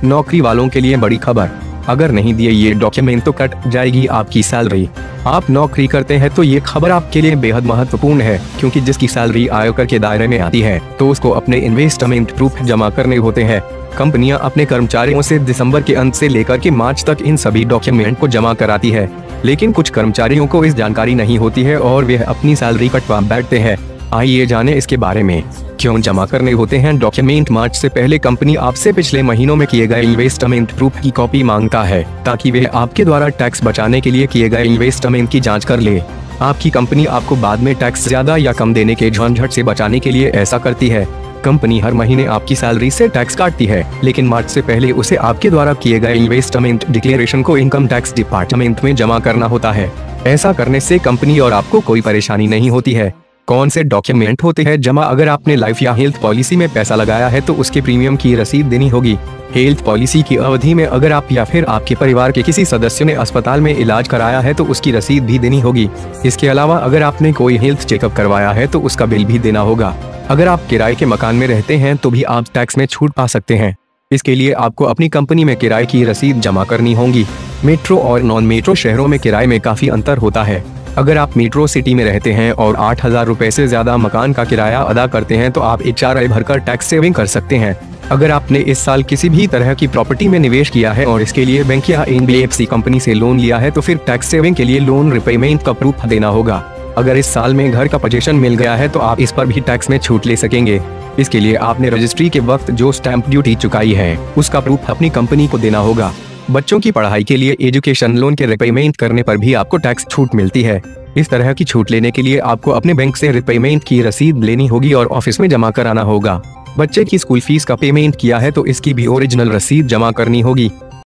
नौकरी वालों के लिए बड़ी खबर। अगर नहीं दिए ये डॉक्यूमेंट तो कट जाएगी आपकी सैलरी आप नौकरी करते हैं तो ये खबर आपके लिए बेहद महत्वपूर्ण है, क्योंकि जिसकी सैलरी आयकर के दायरे में आती है तो उसको अपने इन्वेस्टमेंट प्रूफ जमा करने होते हैं। कंपनियाँ अपने कर्मचारियों से दिसंबर के अंत से लेकर के मार्च तक इन सभी डॉक्यूमेंट को जमा कराती है। लेकिन कुछ कर्मचारियों को इस जानकारी नहीं होती है और वे अपनी सैलरी कटवा बैठते हैं। आइए जाने इसके बारे में। क्यों जमा करने होते हैं डॉक्यूमेंट मार्च से पहले कंपनी आपसे पिछले महीनों में किए गए इन्वेस्टमेंट प्रूफ की कॉपी माँगता है, ताकि वे आपके द्वारा टैक्स बचाने के लिए किए गए इन्वेस्टमेंट की जाँच कर ले। आपकी कंपनी आपको बाद में टैक्स ज़्यादा या कम देने के झंझट से बचाने के लिए ऐसा करती है। कंपनी हर महीने आपकी सैलरी से टैक्स काटती है, लेकिन मार्च से पहले उसे आपके द्वारा किए गए इन्वेस्टमेंट डिक्लेरेशन को इनकम टैक्स डिपार्टमेंट में जमा करना होता है। ऐसा करने से कंपनी और आपको कोई परेशानी नहीं होती है। कौन से डॉक्यूमेंट होते हैं? जमा, अगर आपने लाइफ या हेल्थ पॉलिसी में पैसा लगाया है तो उसके प्रीमियम की रसीद देनी होगी। हेल्थ पॉलिसी की अवधि में अगर आप या फिर आपके परिवार के किसी सदस्य ने अस्पताल में इलाज कराया है तो उसकी रसीद भी देनी होगी। इसके अलावा, अगर आपने कोई हेल्थ चेकअप करवाया है तो उसका बिल भी देना होगा। अगर आप किराए के मकान में रहते हैं तो भी आप टैक्स में छूट पा सकते हैं। इसके लिए आपको अपनी कंपनी में किराए की रसीद जमा करनी होगी। मेट्रो और नॉन मेट्रो शहरों में किराए में काफ़ी अंतर होता है। अगर आप मेट्रो सिटी में रहते हैं और आठ हज़ार रूपए ऐसी ज़्यादा मकान का किराया अदा करते हैं तो आप एच आर भरकर टैक्स सेविंग कर सकते हैं। अगर आपने इस साल किसी भी तरह की प्रॉपर्टी में निवेश किया है और इसके लिए बैंक या एन कंपनी से लोन लिया है तो फिर टैक्स सेविंग के लिए लोन रिपेमेंट का प्रूफ देना होगा। अगर इस साल में घर का पोजेशन मिल गया है तो आप इस पर भी टैक्स में छूट ले सकेंगे। इसके लिए आपने रजिस्ट्री के वक्त जो स्टैंप ड्यूटी चुकाई है, उसका प्रूफ अपनी कंपनी को देना होगा। बच्चों की पढ़ाई के लिए एजुकेशन लोन के रिपेमेंट करने पर भी आपको टैक्स छूट मिलती है। इस तरह की छूट लेने के लिए आपको अपने बैंक से रिपेमेंट की रसीद लेनी होगी और ऑफ़िस में जमा कराना होगा। बच्चे की स्कूल फ़ीस का पेमेंट किया है तो इसकी भी ओरिजिनल रसीद जमा करनी होगी।